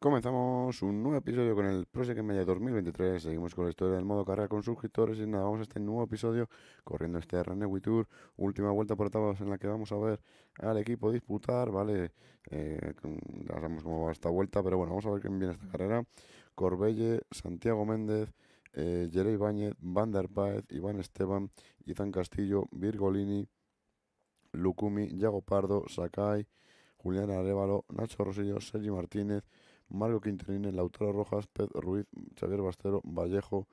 Comenzamos un nuevo episodio con el Project Media 2023. Seguimos con la historia del modo carrera con suscriptores y nada, vamos a este nuevo episodio corriendo este Renewy Tour. Última vuelta por etapas en la que vamos a ver al equipo disputar, ¿vale? Eh, ya sabemos cómo va esta vuelta, pero bueno, vamos a ver quién viene esta carrera. Corbelle, Santiago Méndez, eh, Jerey Báñez, Van der Iván Esteban, Izan Castillo, Virgolini, Lucumi, Yago Pardo, Sakai, Julián Arevalo, Nacho Rosillo, Sergi Martínez, Marco Quinterini, Lautaro Rojas, Pedro Ruiz, Xavier Bastero, Vallejo,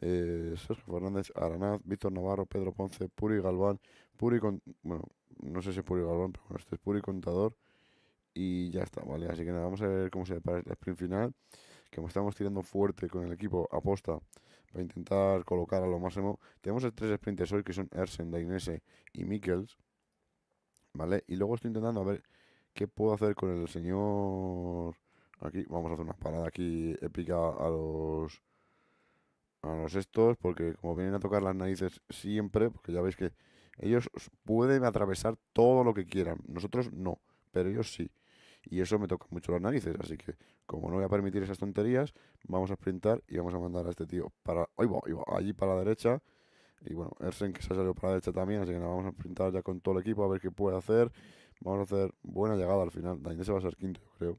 eh, Sergio Fernández, Aranaz, Víctor Navarro, Pedro Ponce, Puri Galván, Puri, con, bueno, no sé si Puri Galván, pero bueno, este es Puri Contador y ya está, ¿vale? Así que nada, vamos a ver cómo se prepara el sprint final, que estamos tirando fuerte con el equipo aposta para intentar colocar a lo máximo. Tenemos tres sprints hoy que son Ersen, Dainese y Mikkels, ¿vale? Y luego estoy intentando a ver qué puedo hacer con el señor Aquí vamos a hacer una parada aquí épica a los a los estos, porque como vienen a tocar las narices siempre, porque ya veis que ellos pueden atravesar todo lo que quieran, nosotros no, pero ellos sí. Y eso me toca mucho las narices, así que como no voy a permitir esas tonterías, vamos a sprintar y vamos a mandar a este tío para, ahí allí para la derecha. Y bueno, Ersen que se ha salido para la derecha también, así que nada, vamos a sprintar ya con todo el equipo a ver qué puede hacer. Vamos a hacer buena llegada al final. se va a ser quinto, yo creo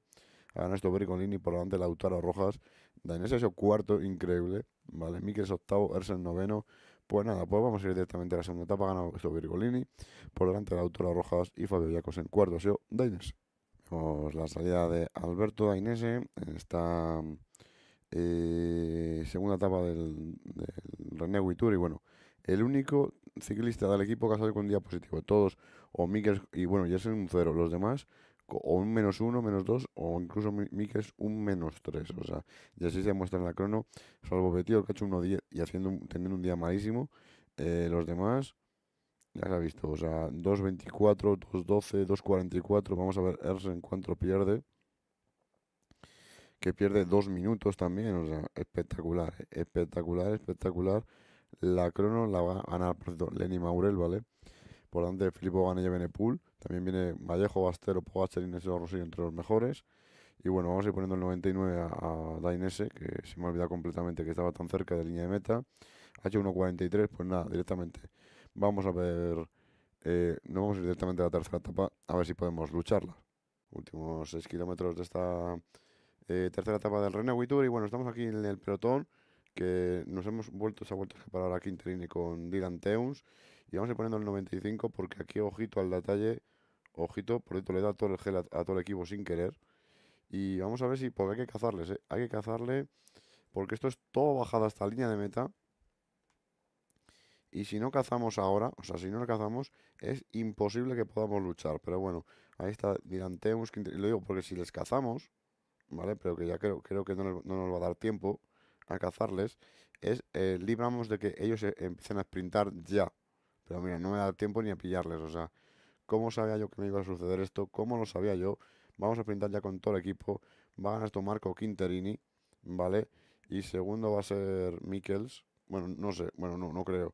a Ernesto Berricolini por delante de Lautaro Rojas. Dainese es cuarto, increíble. Vale, Mikel es octavo, Ersen noveno. Pues nada, pues vamos a ir directamente a la segunda etapa. Ganado esto Berricolini por delante de Lautaro Rojas y Fabio Yacos en cuarto. Sido Dainese. Vemos la salida de Alberto Dainese en esta eh, segunda etapa del, del René Tour. Y bueno, el único ciclista del equipo que ha salido con día positivo. Todos, o Mikel, y bueno, ya es un cero. Los demás o un menos uno, menos dos, o incluso Mikes un menos tres. O sea, y así se muestra en la crono, salvo Betty, que ha hecho uno 10 y haciendo teniendo un día malísimo. Eh, los demás, ya se ha visto, o sea, 2.24, 2.12, 2.44. Vamos a ver Ersen cuánto pierde. Que pierde dos minutos también, o sea, espectacular, eh, espectacular, espectacular. La crono la va a ganar, por cierto, Lenny Maurel, ¿vale? Por delante de Filippo Ganella Benepool. También viene Vallejo, Bastero, Pogacar y Nesero Rosillo entre los mejores. Y bueno, vamos a ir poniendo el 99 a, a Dainese, que se me ha olvidado completamente que estaba tan cerca de línea de meta. Ha hecho 1.43, pues nada, directamente. Vamos a ver, eh, no vamos a ir directamente a la tercera etapa, a ver si podemos lucharla. Últimos 6 kilómetros de esta eh, tercera etapa del René Tour. Y bueno, estamos aquí en el pelotón, que nos hemos vuelto, se ha vuelto a separar a Quinterini con Dylan Teuns. Y vamos a ir poniendo el 95 porque aquí, ojito al detalle, ojito, por le da todo el gel a, todo el equipo sin querer. Y vamos a ver si, porque hay que cazarles, ¿eh? hay que cazarle, porque esto es todo bajada hasta la línea de meta. Y si no cazamos ahora, o sea, si no lo cazamos, es imposible que podamos luchar. Pero bueno, ahí está Dilanteus, lo digo porque si les cazamos, ¿vale? Pero que ya creo, creo que no nos, va a dar tiempo a cazarles, es eh, libramos de que ellos eh, empiecen a sprintar ya. Pero mira, no me da tiempo ni a pillarles. O sea, ¿cómo sabía yo que me iba a suceder esto? ¿Cómo lo sabía yo? Vamos a pintar ya con todo el equipo. Va a ganar esto Marco Quinterini, ¿vale? Y segundo va a ser Mikkels. Bueno, no sé, bueno, no, no creo.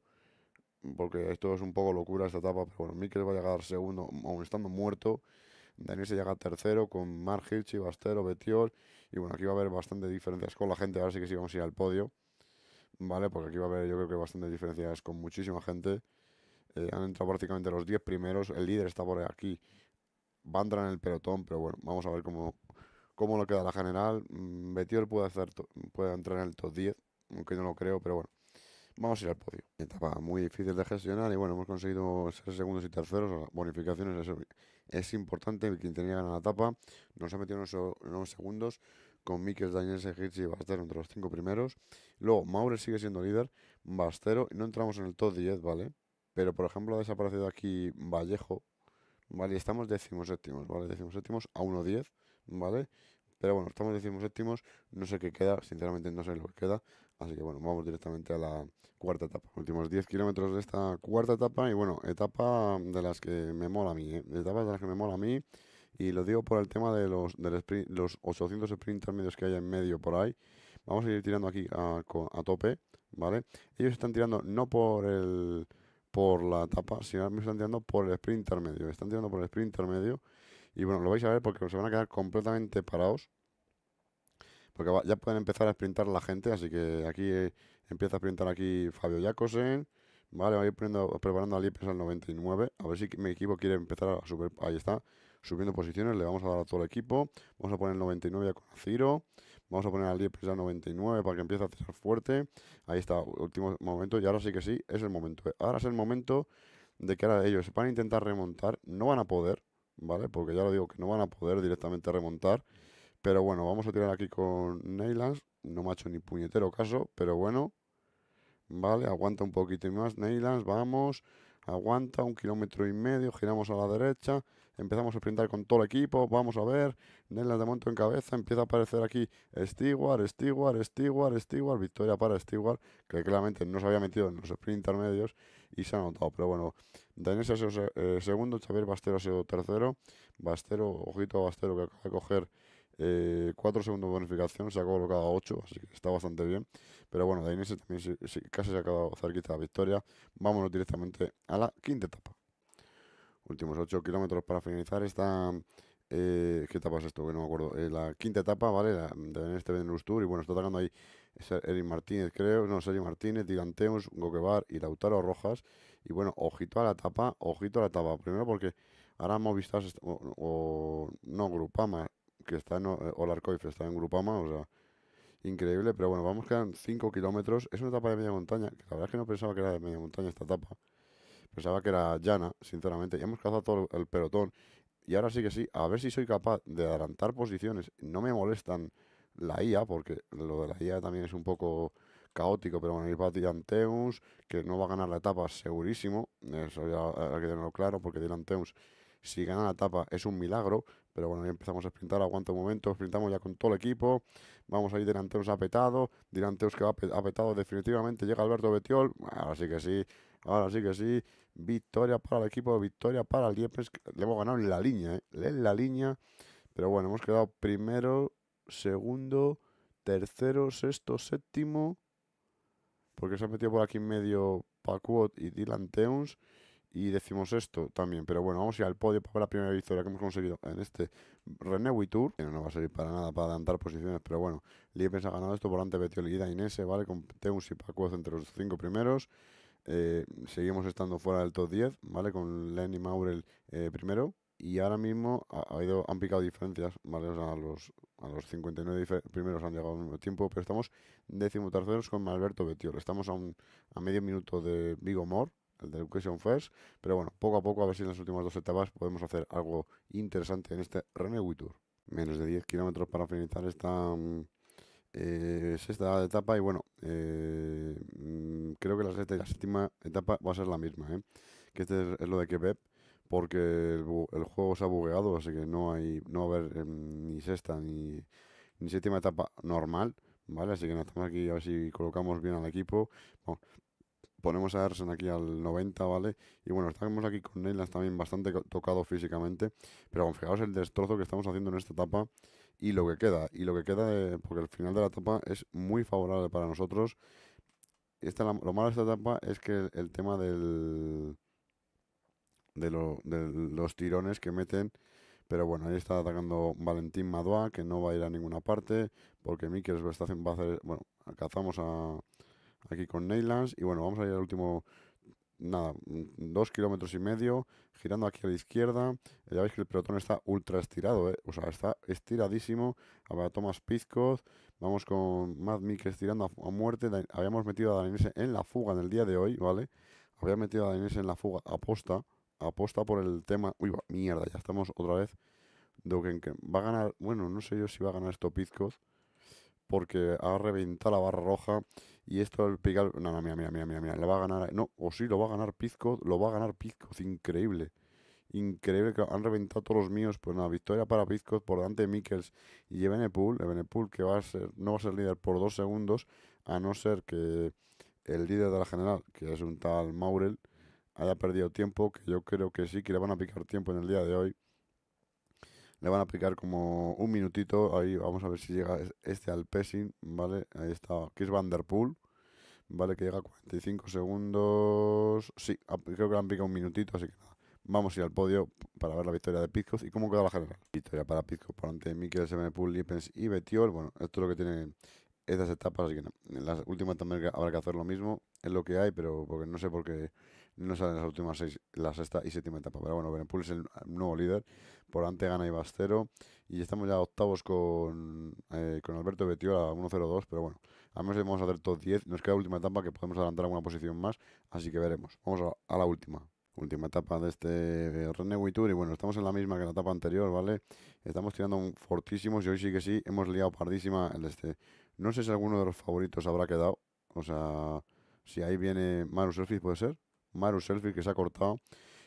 Porque esto es un poco locura esta etapa. Pero bueno, Mikkels va a llegar segundo, aún estando muerto. Daniel se llega tercero con Mark Hirschi, Bastero, Betiol. Y bueno, aquí va a haber bastante diferencias con la gente. Ahora sí que sí vamos a ir al podio. ¿Vale? Porque aquí va a haber, yo creo que bastante diferencias con muchísima gente. Eh, han entrado prácticamente los 10 primeros. El líder está por aquí. Va a entrar en el pelotón, pero bueno, vamos a ver cómo, cómo lo queda la general. Mm, Betiol puede, hacer puede entrar en el top 10, aunque no lo creo, pero bueno. Vamos a ir al podio. Etapa muy difícil de gestionar y bueno, hemos conseguido ser segundos y terceros. bonificaciones, es importante. Quien tenía ganar la etapa nos ha metido unos segundos con Mikkel, Daniel, Hitch y Bastero entre los cinco primeros. Luego, Maure sigue siendo líder, Bastero, y no entramos en el top 10, ¿vale? Pero, por ejemplo, ha desaparecido aquí Vallejo, ¿vale? Y estamos séptimos, ¿vale? séptimos a 1.10, ¿vale? Pero bueno, estamos séptimos, no sé qué queda, sinceramente no sé lo que queda. Así que bueno, vamos directamente a la cuarta etapa. Últimos 10 kilómetros de esta cuarta etapa y bueno, etapa de las que me mola a mí, ¿eh? Etapas de las que me mola a mí. Y lo digo por el tema de los, del sprint, los 800 sprint intermedios que hay en medio por ahí. Vamos a ir tirando aquí a, tope, ¿vale? Ellos están tirando no por el por la etapa, sino están tirando por el sprint intermedio. Están tirando por el sprint intermedio. Y bueno, lo vais a ver porque se van a quedar completamente parados. Porque ya pueden empezar a sprintar la gente, así que aquí eh, empieza a sprintar aquí Fabio Jacosen, vale, voy poniendo, preparando a Liepes al 99, a ver si mi equipo quiere empezar a subir, ahí está, subiendo posiciones, le vamos a dar a todo el equipo, vamos a poner el 99 con Ciro, vamos a poner al Liepes al 99 para que empiece a tirar fuerte, ahí está, último momento, y ahora sí que sí, es el momento, eh. ahora es el momento de que ahora ellos van a intentar remontar, no van a poder, ¿vale? Porque ya lo digo que no van a poder directamente remontar. Pero bueno, vamos a tirar aquí con Neylands. No me ha hecho ni puñetero caso, pero bueno. Vale, aguanta un poquito más Neylands, vamos. Aguanta un kilómetro y medio, giramos a la derecha. Empezamos a sprintar con todo el equipo, vamos a ver. Neylands de monto en cabeza, empieza a aparecer aquí Stewart, Stewart, Stewart, Stewart. Victoria para Stewart, que claramente no se había metido en los sprint intermedios y se ha notado. Pero bueno, Danés ha sido eh, segundo, Xavier Bastero ha sido tercero. Bastero, ojito a Bastero que acaba de coger eh, 4 segundos de bonificación, se ha colocado a 8, así que está bastante bien. Pero bueno, Dainese también casi se ha quedado cerquita de la victoria. Vámonos directamente a la quinta etapa. Últimos 8 kilómetros para finalizar esta... Eh, ¿Qué etapa es esto? Que no me acuerdo. Eh, la quinta etapa, ¿vale? La, de este Benelux Tour. Y bueno, está atacando ahí Eric Martínez, creo. No, Sergio Martínez, Diganteus, Goquevar y Lautaro Rojas. Y bueno, ojito a la etapa, ojito a la etapa. Primero porque ahora Movistar o, o no Grupama, que está en eh, Olarcoif, está en Grupama, o sea, increíble. Pero bueno, vamos, quedan 5 kilómetros. Es una etapa de media montaña, que la verdad es que no pensaba que era de media montaña esta etapa. Pensaba que era llana, sinceramente. Ya hemos cazado todo el pelotón. Y ahora sí que sí, a ver si soy capaz de adelantar posiciones. No me molestan la IA, porque lo de la IA también es un poco caótico, pero bueno, ir para Teuns, que no va a ganar la etapa segurísimo, eso ya hay que tenerlo claro, porque Dylan Teuns, si gana la etapa es un milagro, pero bueno, ya empezamos a sprintar, aguanta un momento, sprintamos ya con todo el equipo, vamos ahí, Dylan Teuns ha petado, Dylan Teuns que va a petado definitivamente, llega Alberto Betiol, ahora sí que sí, ahora sí que sí, victoria para el equipo, victoria para el Liepes, le hemos ganado en la línea, ¿eh? en la línea, pero bueno, hemos quedado primero, segundo, tercero, sexto, séptimo, porque se ha metido por aquí en medio Pacuot y Dylan Teuns. Y decimos esto también, pero bueno, vamos a ir al podio para la primera victoria que hemos conseguido en este René Tour. Que no va a servir para nada para adelantar posiciones, pero bueno, Liepes ha ganado esto por ante Betiol y Inés, ¿vale? Con Teuns y Pacuot entre los cinco primeros. Eh, seguimos estando fuera del top 10, ¿vale? Con Lenny Maurel eh, primero. Y ahora mismo ha, ido, han picado diferencias, ¿vale? O sea, a los, a los 59 primeros han llegado al mismo tiempo, pero estamos décimo terceros con Alberto Betiol. Estamos a, un, a medio minuto de Vigo More, el de Education First, pero bueno, poco a poco a ver si en las últimas dos etapas podemos hacer algo interesante en este René Tour. Menos de 10 kilómetros para finalizar esta mm, eh, sexta etapa y bueno, eh, mm, creo que la séptima etapa va a ser la misma, ¿eh? que este es, lo de Quebec porque el, juego se ha bugueado, así que no hay no va a haber em, ni sexta ni, ni séptima etapa normal, ¿vale? Así que nada, estamos aquí a ver si colocamos bien al equipo. Ponemos a Ersen aquí al 90, ¿vale? Y bueno, estamos aquí con Neylands también bastante tocado físicamente, pero fijaos el destrozo que estamos haciendo en esta etapa y lo que queda, y lo que queda, porque el final de la etapa es muy favorable para nosotros. Esta, lo malo de esta etapa es que el tema del de, lo, de los tirones que meten. Pero bueno, ahí está atacando Valentín Madoa, que no va a ir a ninguna parte, porque Mikels va a hacer, bueno, cazamos a, aquí con Neylands, y bueno, vamos a ir al último, nada, dos kilómetros y medio, girando aquí a la izquierda, ya veis que el pelotón está ultra estirado, ¿eh? o sea, está estiradísimo, a ver, Thomas Pizcoz, vamos con Matt Mikels tirando a, muerte, habíamos metido a Dainese en la fuga en el día de hoy, ¿vale? Había metido a Dainese en la fuga aposta, aposta por el tema. Uy, mierda, ya estamos otra vez. que va a ganar. Bueno, no sé yo si va a ganar esto Pizcoz. Porque ha reventado la barra roja. Y esto el Pigal. No, no, mira, mira, mira, mira, Le va a ganar. No, o sí, lo va a ganar Pizcoz. Lo va a ganar Pizcoz. Increíble. Increíble que han reventado todos los míos. Pues nada, victoria para Pizcoz por delante de Mikkels y Ebenepool. Ebenepool que va a ser, no va a ser líder por dos segundos. A no ser que el líder de la general, que es un tal Maurel haya perdido tiempo, que yo creo que sí, que le van a picar tiempo en el día de hoy. Le van a picar como un minutito, ahí vamos a ver si llega este al pessing, ¿vale? Ahí está Chris Van Der Poel, ¿vale? Que llega a 45 segundos, sí, creo que le han picado un minutito, así que nada. Vamos a ir al podio para ver la victoria de Pizcoz y cómo queda la general. Victoria para Pizcoz por ante Mikel, Semenepul, Lippens y Betiol. Bueno, esto es lo que tienen estas etapas, así que no. En las últimas también habrá que hacer lo mismo, es lo que hay, pero porque no sé por qué no salen las últimas seis, la sexta y séptima etapa. Pero bueno, Benepul es el nuevo líder, por ante gana Ibastero y estamos ya octavos con, eh, con Alberto Betiol a 1-0-2, pero bueno, al menos vamos a hacer top 10, nos queda última etapa que podemos adelantar alguna posición más, así que veremos. Vamos a la última última etapa de este René Tour y bueno, estamos en la misma que la etapa anterior, ¿vale? Estamos tirando fortísimos y hoy sí que sí, hemos liado pardísima el este. No sé si alguno de los favoritos habrá quedado, o sea, si ahí viene Maru Selfie, puede ser, Maru Selfie que se ha cortado.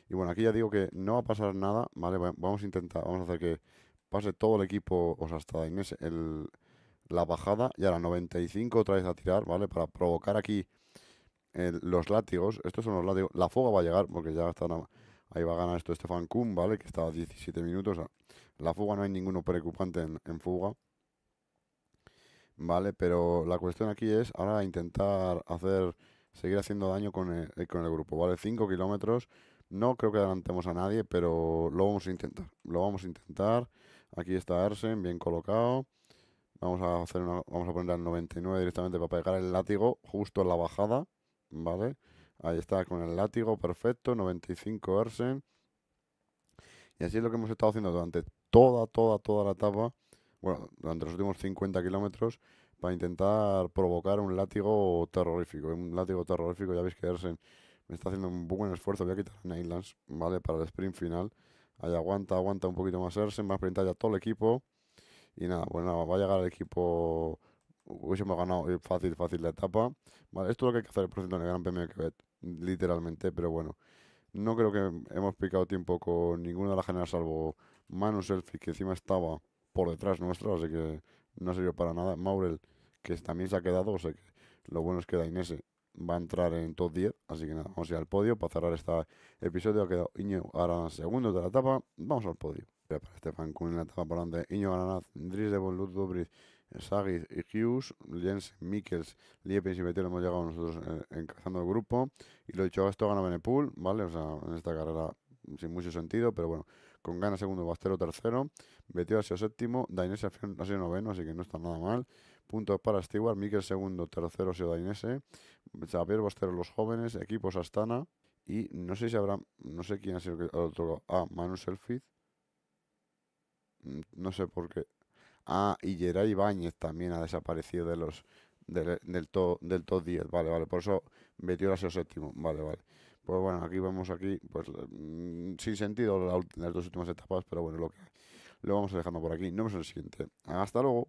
Y bueno, aquí ya digo que no va a pasar nada, ¿vale? Vamos a intentar, vamos a hacer que pase todo el equipo, o sea, hasta el, la bajada y a la 95 otra vez a tirar, ¿vale? Para provocar aquí los látigos, estos son los látigos, la fuga va a llegar porque ya están, ahí va a ganar esto Stefan Kuhn, ¿vale? Que está a 17 minutos, la fuga no hay ninguno preocupante en, fuga, ¿vale? Pero la cuestión aquí es ahora intentar hacer, seguir haciendo daño con el, con el grupo, ¿vale? 5 kilómetros, no creo que adelantemos a nadie, pero lo vamos a intentar, lo vamos a intentar, aquí está Ersen, bien colocado, Vamos a hacer una, vamos a poner al 99 directamente para pegar el látigo justo en la bajada. ¿vale? Ahí está con el látigo, perfecto, 95 Ersen. Y así es lo que hemos estado haciendo durante toda, toda, toda la etapa, bueno, durante los últimos 50 kilómetros, para intentar provocar un látigo terrorífico. Un látigo terrorífico, ya veis que Ersen me está haciendo un buen esfuerzo. Voy a quitar Neylands, ¿vale? Para el sprint final. Ahí aguanta, aguanta un poquito más Ersen, va a sprintar ya todo el equipo. Y nada, pues nada, va a llegar el equipo hubiésemos ganado eh, fácil, fácil la etapa. Vale, esto es lo que hay que hacer, por ejemplo, en el Gran Premio de Quebec, literalmente, pero bueno, no creo que hemos picado tiempo con ninguna de las generales, salvo Manu Selfie, que encima estaba por detrás nuestro, así que no sirvió para nada. Maurel, que también se ha quedado, o sea que lo bueno es que Dainese va a entrar en top 10, así que nada, vamos a ir al podio para cerrar este episodio. Ha quedado Iño Aranaz segundo de la etapa, vamos al podio. Para Estefan Kuhn en la etapa por delante, Iño Aranaz, Dries de Bolud Sagui y Hughes, Jens Mikkels, Liepens y Betel hemos llegado nosotros eh, encabezando el grupo. Y lo dicho, esto gana Benepool, ¿vale? O sea, en esta carrera sin mucho sentido, pero bueno, con gana segundo, Bastero tercero, Betel ha sido séptimo, Dainese ha sido noveno, así que no está nada mal. Puntos para Stewart, Mikel segundo, tercero ha sido Dainese, Xavier Bastero los jóvenes, equipos Astana, y no sé si habrá, no sé quién ha sido el otro, ah, Manu Selfid, mm, no sé por qué, Ah, y Geray Ibáñez también ha desaparecido de los del, del, top, del top 10. Vale, vale. Por eso metió a ser séptimo. Vale, vale. Pues bueno, aquí vemos aquí, pues mm, sin sentido las dos últimas etapas, pero bueno, lo que lo vamos dejando por aquí. Nos vemos en el siguiente. Hasta luego.